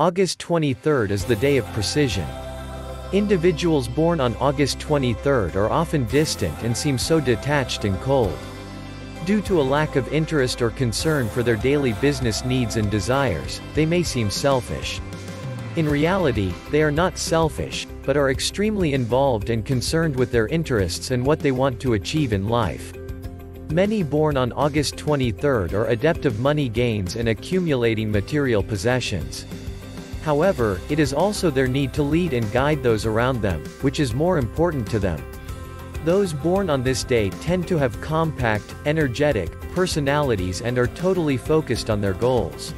August 23rd is the day of precision. Individuals born on August 23rd are often distant and seem so detached and cold. Due to a lack of interest or concern for their daily business needs and desires, they may seem selfish. In reality, they are not selfish, but are extremely involved and concerned with their interests and what they want to achieve in life. Many born on August 23rd are adept of money gains and accumulating material possessions. However, it is also their need to lead and guide those around them, which is more important to them. Those born on this day tend to have compact, energetic, personalities and are totally focused on their goals.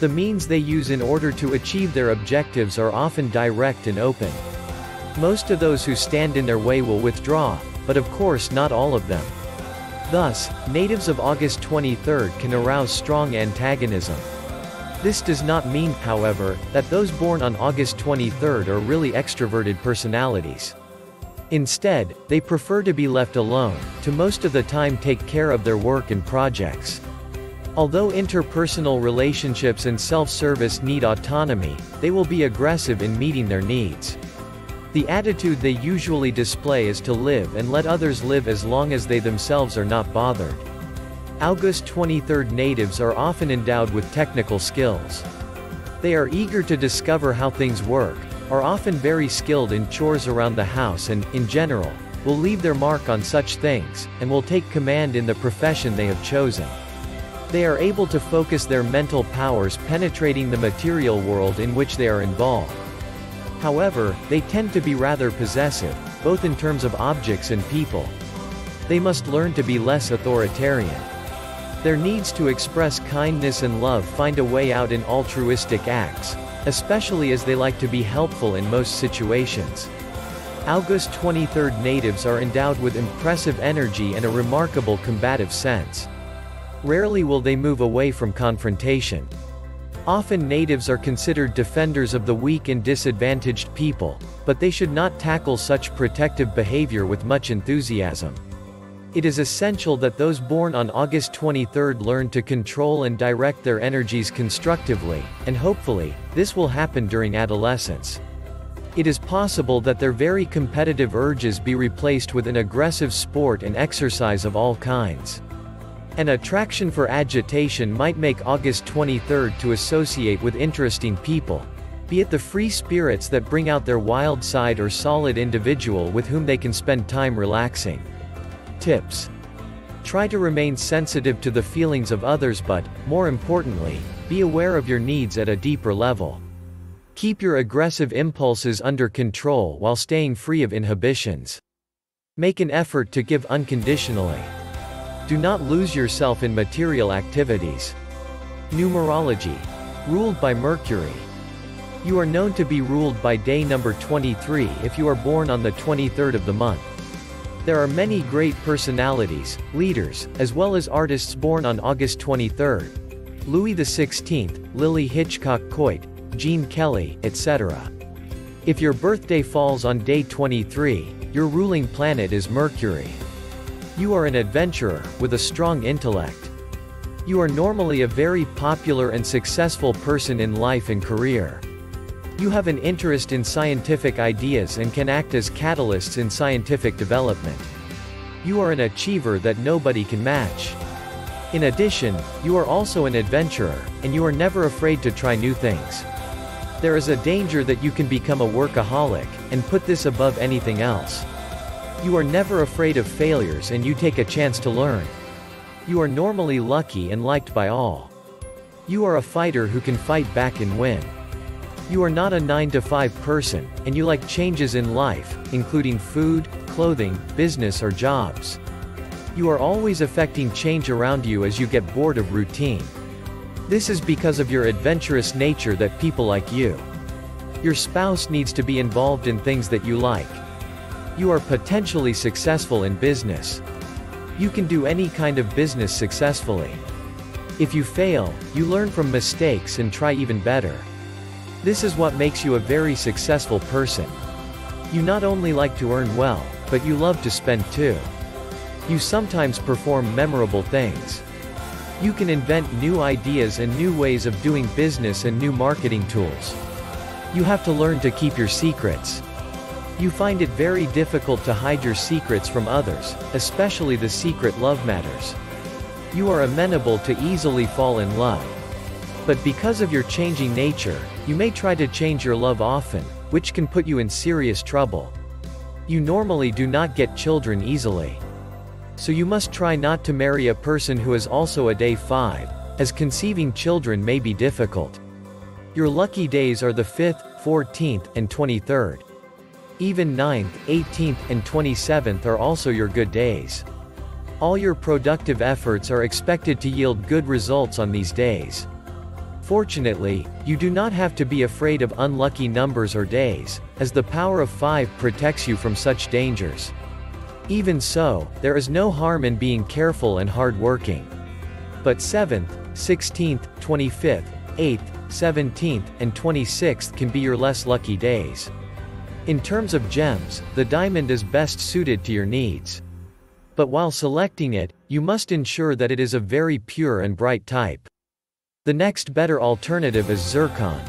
The means they use in order to achieve their objectives are often direct and open. Most of those who stand in their way will withdraw, but of course not all of them. Thus, natives of August 23 can arouse strong antagonism. This does not mean, however, that those born on August 23 are really extroverted personalities. Instead, they prefer to be left alone, to most of the time take care of their work and projects. Although interpersonal relationships and self-service need autonomy, they will be aggressive in meeting their needs. The attitude they usually display is to live and let others live as long as they themselves are not bothered. August 23 natives are often endowed with technical skills. They are eager to discover how things work, are often very skilled in chores around the house and, in general, will leave their mark on such things, and will take command in the profession they have chosen. They are able to focus their mental powers penetrating the material world in which they are involved. However, they tend to be rather possessive, both in terms of objects and people. They must learn to be less authoritarian. Their needs to express kindness and love find a way out in altruistic acts, especially as they like to be helpful in most situations. August 23 natives are endowed with impressive energy and a remarkable combative sense. Rarely will they move away from confrontation. Often natives are considered defenders of the weak and disadvantaged people, but they should not tackle such protective behavior with much enthusiasm. It is essential that those born on August 23 learn to control and direct their energies constructively, and hopefully, this will happen during adolescence. It is possible that their very competitive urges be replaced with an aggressive sport and exercise of all kinds. An attraction for agitation might make August 23 to associate with interesting people, be it the free spirits that bring out their wild side or solid individual with whom they can spend time relaxing. Tips. Try to remain sensitive to the feelings of others but, more importantly, be aware of your needs at a deeper level. Keep your aggressive impulses under control while staying free of inhibitions. Make an effort to give unconditionally. Do not lose yourself in material activities. Numerology. Ruled by Mercury. You are known to be ruled by day number 23 if you are born on the 23rd of the month. There are many great personalities, leaders, as well as artists born on August 23rd. Louis XVI, Lillie Hitchcock Coit, Gene Kelly, etc. If your birthday falls on day 23, your ruling planet is Mercury. You are an adventurer, with a strong intellect. You are normally a very popular and successful person in life and career. You have an interest in scientific ideas and can act as catalysts in scientific development. You are an achiever that nobody can match. In addition, you are also an adventurer, and you are never afraid to try new things. There is a danger that you can become a workaholic, and put this above anything else. You are never afraid of failures and you take a chance to learn. You are normally lucky and liked by all. You are a fighter who can fight back and win. You are not a 9 to 5 person, and you like changes in life, including food, clothing, business or jobs. You are always affecting change around you as you get bored of routine. This is because of your adventurous nature that people like you. Your spouse needs to be involved in things that you like. You are potentially successful in business. You can do any kind of business successfully. If you fail, you learn from mistakes and try even better. This is what makes you a very successful person. You not only like to earn well, but you love to spend too. You sometimes perform memorable things. You can invent new ideas and new ways of doing business and new marketing tools. You have to learn to keep your secrets. You find it very difficult to hide your secrets from others, especially the secret love matters. You are amenable to easily fall in love. But because of your changing nature, you may try to change your love often, which can put you in serious trouble. You normally do not get children easily. So you must try not to marry a person who is also a day 5, as conceiving children may be difficult. Your lucky days are the 5th, 14th, and 23rd. Even 9th, 18th, and 27th are also your good days. All your productive efforts are expected to yield good results on these days. Fortunately, you do not have to be afraid of unlucky numbers or days, as the power of 5 protects you from such dangers. Even so, there is no harm in being careful and hard-working. But 7th, 16th, 25th, 8th, 17th, and 26th can be your less lucky days. In terms of gems, the diamond is best suited to your needs. But while selecting it, you must ensure that it is a very pure and bright type. The next better alternative is zircon.